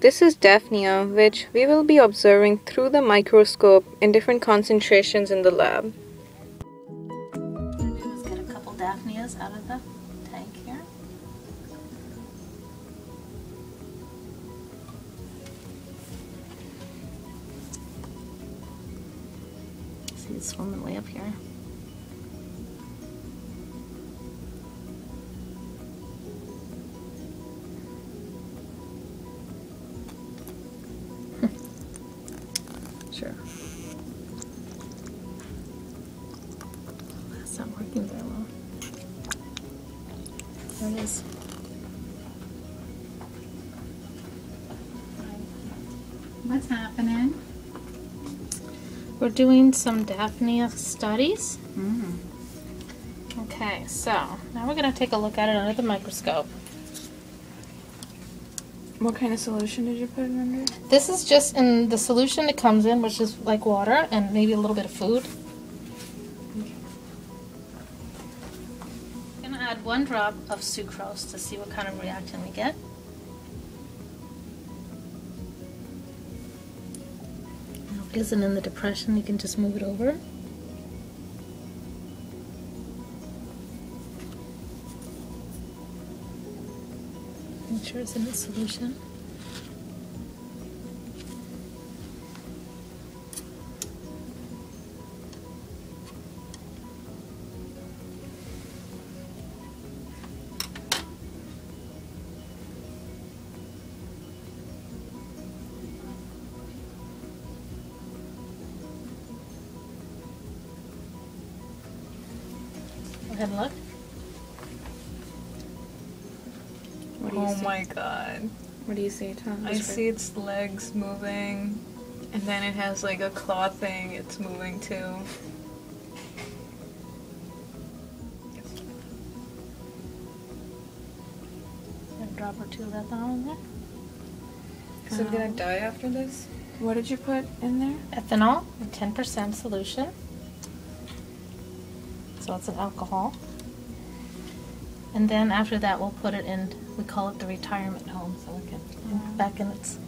This is Daphnia, which we will be observing through the microscope in different concentrations in the lab. Let's get a couple Daphnias out of the tank here. See it's swimming way up here. That's not working very well. There it is. What's happening? We're doing some Daphnia studies. Mm. Okay, so now we're going to take a look at it under the microscope. What kind of solution did you put it under? This is just in the solution it comes in, which is like water and maybe a little bit of food. Add one drop of sucrose to see what kind of reaction we get. Now, if it isn't in the depression, you can just move it over. Make sure it's in the solution. Go ahead and look. What do you Oh see? my god. What do you see, Tom? I see its legs moving, and then it has like a claw thing it's moving too. A drop or two of ethanol in there. Is it gonna die after this? What did you put in there? Ethanol, a 10% solution. So it's an alcohol. And then after that, we'll put it in, we call it the retirement home, so we can, mm-hmm. back in its.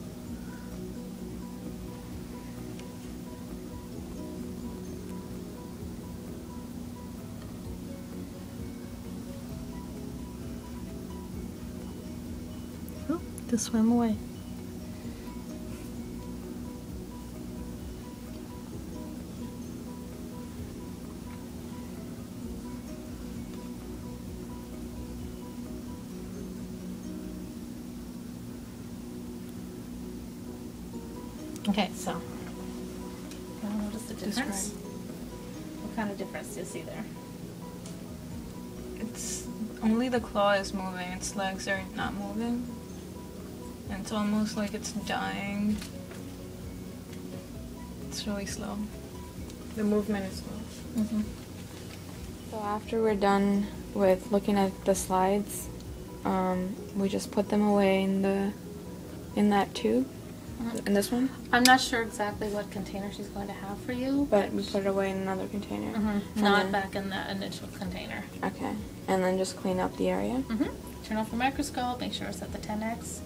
Oh, they swim away. Okay, so. Now notice the difference. Describe. What kind of difference do you see there? It's only the claw is moving, its legs are not moving. And it's almost like it's dying. It's really slow. The movement is slow. Mm-hmm. So after we're done with looking at the slides, um, we just put them away in the in that tube, in this one. I'm not sure exactly what container she's going to have for you, But we put it away in another container. Mhm, not then- back in the initial container. Okay, and then just clean up the area. Mm-hmm. Turn off your microscope, make sure it's at the 10x.